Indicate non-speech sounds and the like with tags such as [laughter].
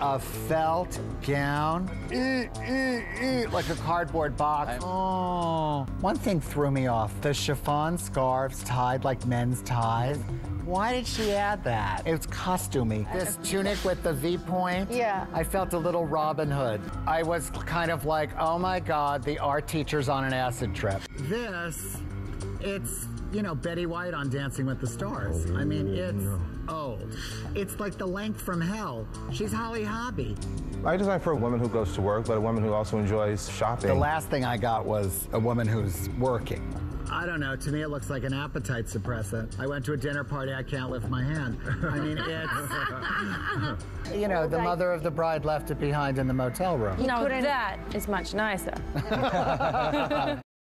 a felt gown, like a cardboard box. Oh. One thing threw me off the chiffon scarves tied like men's ties. Why did she add that? It's costumey. This tunic with the V point. Yeah. I felt a little Robin Hood. I was kind of like, oh my God, the art teacher's on an acid trip. This, it's, you know, Betty White on Dancing with the Stars. I mean, oh, it's old. It's like the length from hell. She's Holly Hobbie. I design for a woman who goes to work, but a woman who also enjoys shopping. The last thing I got was a woman who's working. I don't know. To me, it looks like an appetite suppressant. I went to a dinner party. I can't lift my hand. I mean, [laughs] it's. you know, the mother of the bride left it behind in the motel room. No, that is much nicer. [laughs] [laughs]